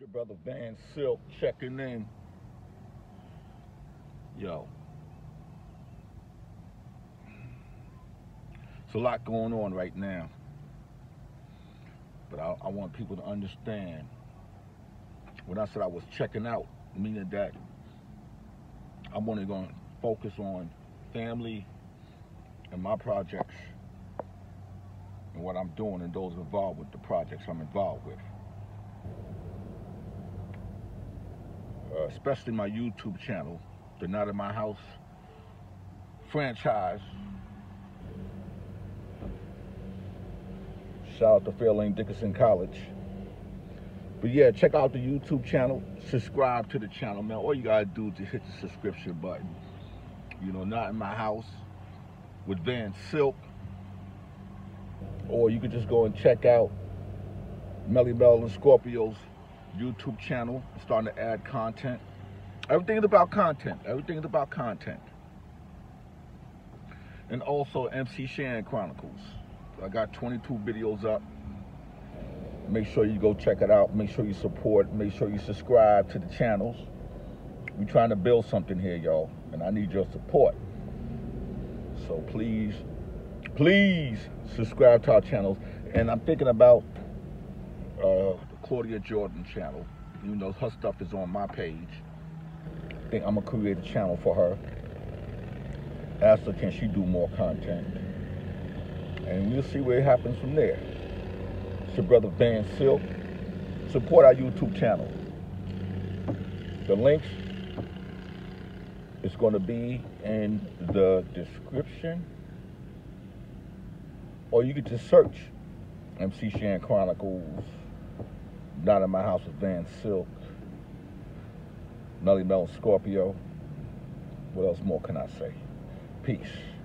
your brother Van Silk checking in. Yo. It's a lot going on right now. But I, I want people to understand when I said I was checking out, meaning that I'm only going to focus on family and my projects and what I'm doing and those involved with the projects I'm involved with. Especially my YouTube channel, The Not in My House franchise. Shout out to Fairleigh Dickinson College. But yeah, check out the YouTube channel. Subscribe to the channel, man. All you gotta do is hit the subscription button. You know, not in my house with Van Silk. Or you could just go and check out Melle Mel and Scorpio's YouTube channel. Starting to add content. Everything is about content. Everything is about content. And also MC Shan Chronicles. I got 22 videos up. Make sure you go check it out. Make sure you support. Make sure you subscribe to the channels. We're trying to build something here, y'all. And I need your support. So please, please subscribe to our channels. And I'm thinking about uh, Claudia Jordan channel. You know, her stuff is on my page. I think I'm gonna create a channel for her. Ask her, can she do more content? And we'll see what happens from there. It's your brother Van Silk. Support our YouTube channel. The links is going to be in the description. Or you can just search MC Shan Chronicles, Not in My House with Van Silk, Melle Mel Scorpio. What else more can I say? Peace.